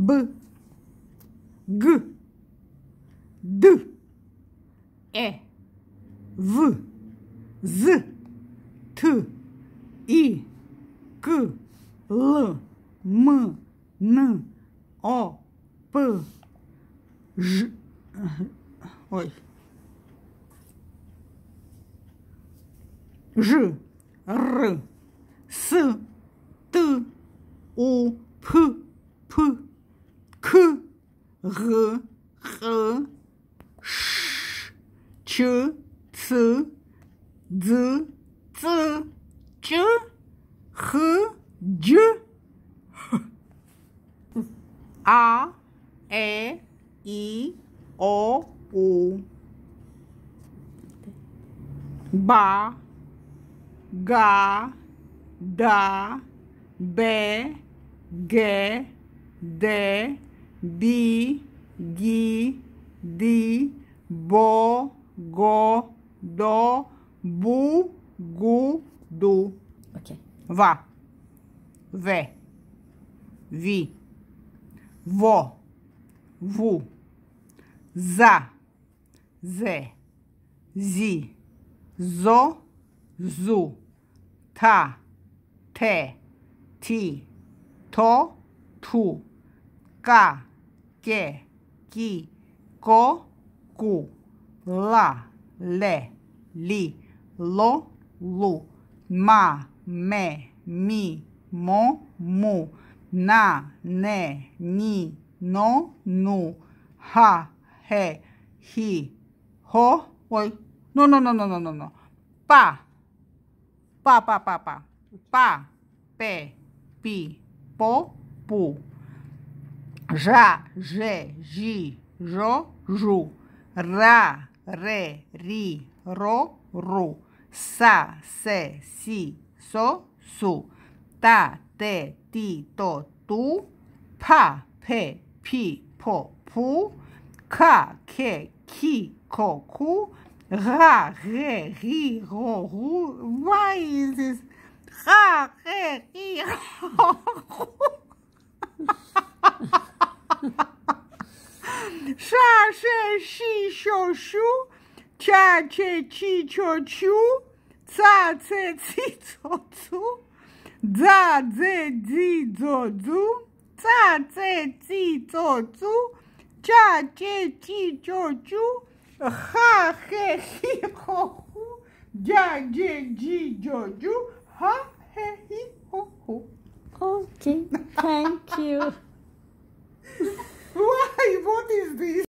B G D E V Z T I K L M N O P J Ой. Ж, Р, С, Т, У, П, П, К, H H sh, ch, ts, z, z, ch, h, j, a, e, i, o, u, ba, ga, da, be, ge, de, bi, gui, di, bo, go, do, bu, gu, du. Ok. Vá. Vé. Vi. Vó. Vu. Za. Zé. Zi. Zo. Zu. Ta. Te. Ti. To. Tu. Ka. Ke, ki, ko, ku, la, le, li, lo, lu, ma, me, mi, mo, mu, na, ne, ni, no, nu, ha, he, hi, ho, oi, no, no, no, no, no, no, no, pa, pa, pa, pa, pa, pe, pi, po, pu, ža, že, ži, žo, žu, ra, re, ri, ro, ru, sa, se, si, so, su, ta, te, ti, to, tu, pa, pe, pi, po, pu, ka, ke, ki, ko, ku, ra, re, ri, ro, ru. Why is this? Ra, re, ri, ro, ru. 是细小树，恰恰气球球，恰恰气球球，恰恰气球球，恰恰气球球，恰恰气球球，哈嘿嘿吼吼，恰恰气球球，哈嘿嘿吼吼。Okay, thank you. Why? What is this?